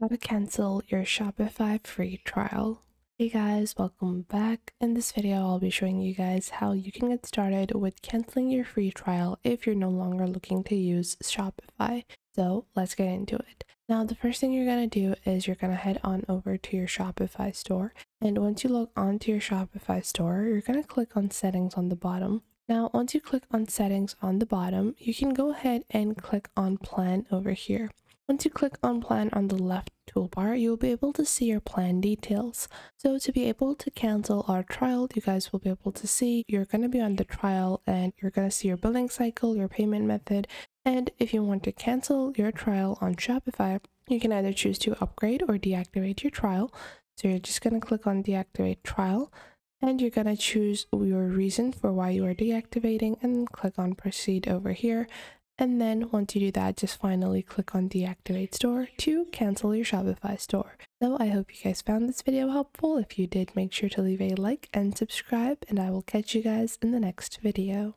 how to cancel your Shopify free trial. Hey guys, welcome back. In this video, I'll be showing you guys how you can get started with canceling your free trial if you're no longer looking to use Shopify. So let's get into it. Now, the first thing you're going to do is you're going to head on over to your Shopify store. And once you log on to your Shopify store, you're going to click on settings on the bottom. Now, once you click on settings on the bottom, you can go ahead and click on plan over here. Once you click on plan on the left toolbar, you'll be able to see your plan details. So to be able to cancel our trial, you guys will be able to see you're going to be on the trial and you're going to see your billing cycle, your payment method, and if you want to cancel your trial on Shopify, you can either choose to upgrade or deactivate your trial. So you're just going to click on deactivate trial and you're going to choose your reason for why you are deactivating and click on proceed over here and then once you do that, just finally click on deactivate store to cancel your Shopify store. So I hope you guys found this video helpful. If you did, make sure to leave a like and subscribe and I will catch you guys in the next video.